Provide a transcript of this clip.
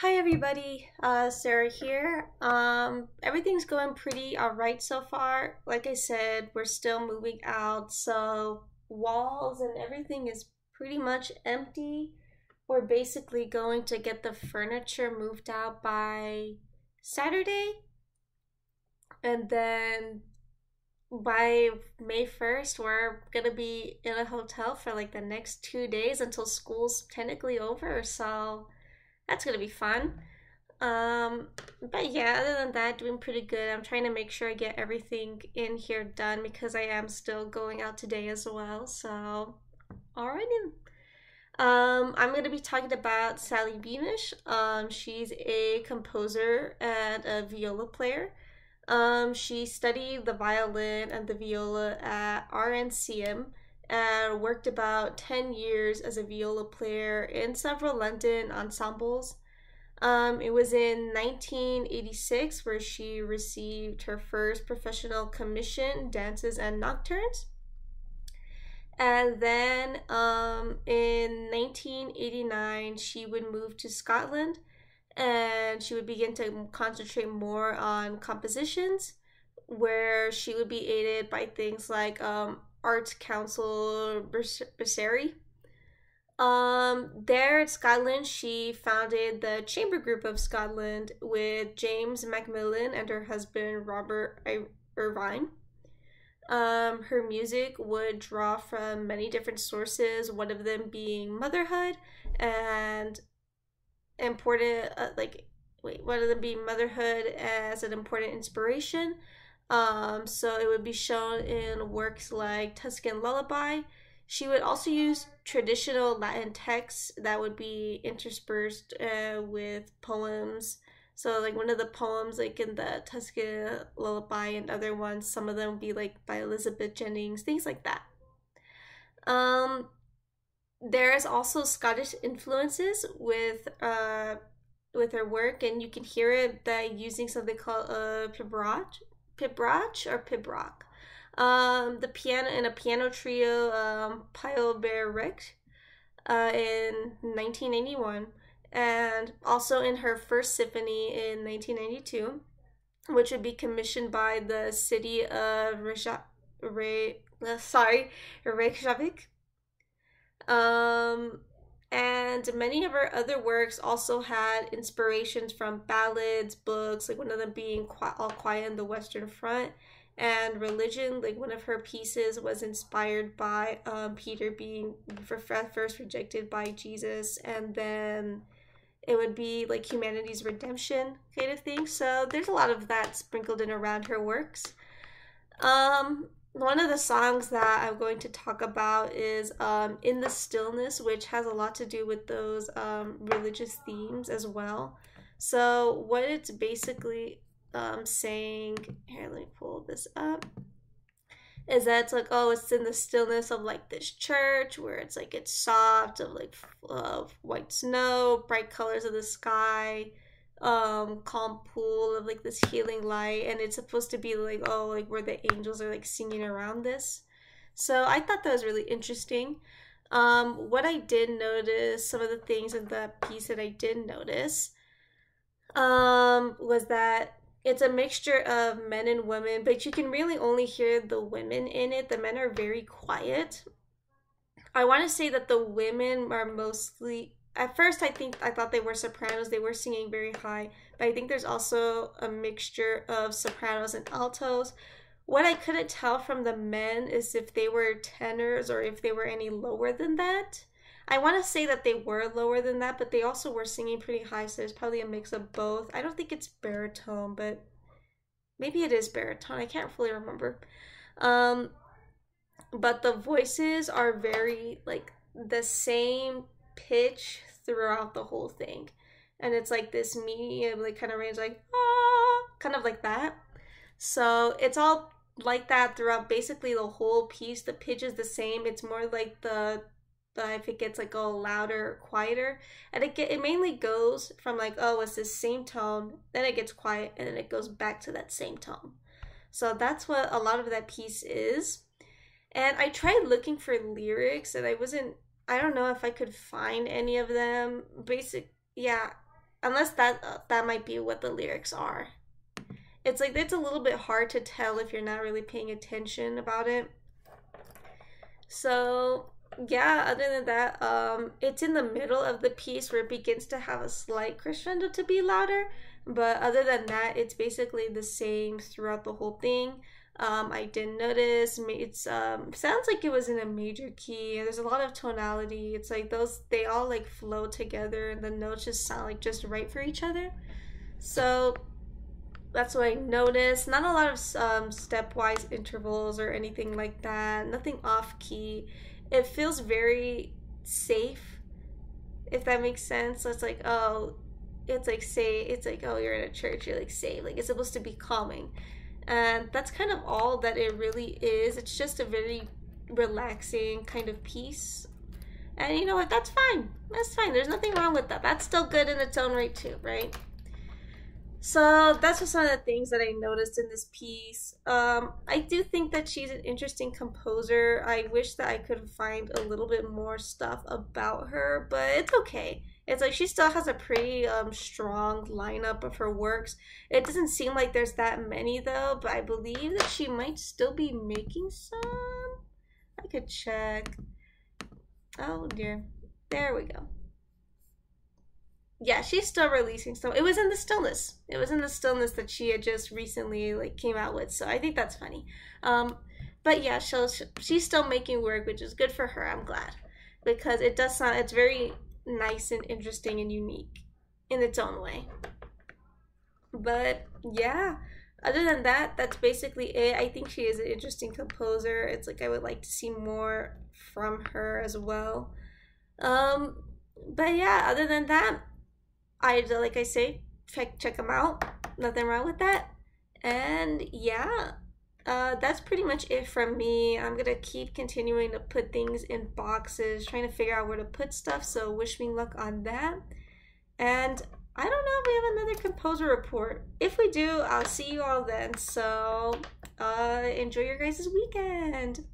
Hi everybody, uh, Sarah here. Um, everything's going pretty alright so far. Like I said, we're still moving out, so walls and everything is pretty much empty. We're basically going to get the furniture moved out by Saturday. And then by May 1st, we're gonna be in a hotel for like the next two days until school's technically over, so that's gonna be fun. Um, but yeah, other than that, doing pretty good. I'm trying to make sure I get everything in here done because I am still going out today as well. So, alrighty. Um, I'm gonna be talking about Sally Beamish. Um, she's a composer and a viola player. Um, she studied the violin and the viola at RNCM and worked about 10 years as a viola player in several London ensembles. Um, it was in 1986 where she received her first professional commission, Dances and Nocturnes. And then um, in 1989, she would move to Scotland and she would begin to concentrate more on compositions where she would be aided by things like um, Arts Council Bursary. Um, there at Scotland, she founded the Chamber Group of Scotland with James Macmillan and her husband Robert Irvine. Um, her music would draw from many different sources, one of them being motherhood and important, uh, like, wait, one of them being motherhood as an important inspiration. Um, so it would be shown in works like Tuscan Lullaby. She would also use traditional Latin texts that would be interspersed uh, with poems. So, like one of the poems, like in the Tuscan Lullaby and other ones, some of them would be like by Elizabeth Jennings, things like that. Um, there is also Scottish influences with uh with her work, and you can hear it by using something called a uh, pibroch or pibroch. Um, the piano in a piano trio, um, Piobaireachd, uh, in 1991, and also in her first symphony in 1992, which would be commissioned by the city of Reja- Re- uh, sorry, Reykjavik. Um, and many of her other works also had inspirations from ballads, books, like one of them being All Quiet in the Western Front, and religion. Like one of her pieces was inspired by um, Peter being first rejected by Jesus, and then it would be like humanity's redemption kind of thing. So there's a lot of that sprinkled in around her works. Um, one of the songs that I'm going to talk about is um, In the Stillness, which has a lot to do with those um, religious themes as well. So, what it's basically um, saying, here, let me pull this up, is that it's like, oh, it's in the stillness of like this church where it's like it's soft, of like white snow, bright colors of the sky um calm pool of like this healing light and it's supposed to be like oh like where the angels are like singing around this. So i thought that was really interesting. Um what i did notice some of the things in that piece that i did notice um was that it's a mixture of men and women but you can really only hear the women in it. The men are very quiet. I want to say that the women are mostly at first I think I thought they were sopranos. They were singing very high, but I think there's also a mixture of sopranos and altos. What I couldn't tell from the men is if they were tenors or if they were any lower than that. I want to say that they were lower than that, but they also were singing pretty high, so there's probably a mix of both. I don't think it's baritone, but maybe it is baritone. I can't fully remember. Um, but the voices are very like the same pitch throughout the whole thing. And it's like this medium, like kind of range, like ah, kind of like that. So it's all like that throughout basically the whole piece. The pitch is the same. It's more like the if it gets like a louder, quieter, and it get it mainly goes from like oh it's the same tone, then it gets quiet, and then it goes back to that same tone. So that's what a lot of that piece is. And I tried looking for lyrics, and I wasn't I don't know if I could find any of them. Basic, yeah, unless that uh, that might be what the lyrics are. It's like it's a little bit hard to tell if you're not really paying attention about it. So yeah, other than that, um, it's in the middle of the piece where it begins to have a slight crescendo to be louder. But other than that, it's basically the same throughout the whole thing. Um, I didn't notice. It's um, sounds like it was in a major key. There's a lot of tonality. It's like those they all like flow together, and the notes just sound like just right for each other. So that's what I noticed. Not a lot of um, stepwise intervals or anything like that. Nothing off key. It feels very safe, if that makes sense. So it's like, oh, it's like say, it's like, oh, you're in a church, you're like safe. Like it's supposed to be calming. And that's kind of all that it really is. It's just a very relaxing kind of piece. And you know what? That's fine. That's fine. There's nothing wrong with that. That's still good in its own right, too, right? So that's just some of the things that I noticed in this piece. Um, I do think that she's an interesting composer. I wish that I could find a little bit more stuff about her, but it's okay. It's like she still has a pretty um, strong lineup of her works. It doesn't seem like there's that many though, but I believe that she might still be making some. I could check. Oh dear. There we go yeah, she's still releasing stuff. It was in the stillness. It was in the stillness that she had just recently like came out with. So I think that's funny. Um, but yeah, she'll, she's still making work, which is good for her. I'm glad because it does sound it's very nice and interesting and unique in its own way. But yeah, other than that, that's basically it. I think she is an interesting composer. It's like I would like to see more from her as well. Um, but yeah, other than that, I like I say, check check them out. Nothing wrong with that. And yeah, uh, that's pretty much it from me. I'm gonna keep continuing to put things in boxes, trying to figure out where to put stuff. So wish me luck on that. And I don't know if we have another composer report. If we do, I'll see you all then. So uh, enjoy your guys' weekend.